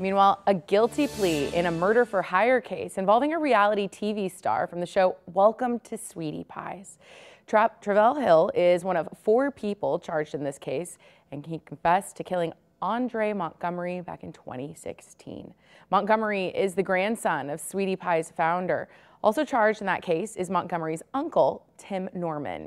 Meanwhile, a guilty plea in a murder for hire case involving a reality TV star from the show Welcome to Sweetie Pies. Tra Travell Hill is one of four people charged in this case, and he confessed to killing Andre Montgomery back in 2016. Montgomery is the grandson of Sweetie Pie's founder. Also charged in that case is Montgomery's uncle, Tim Norman.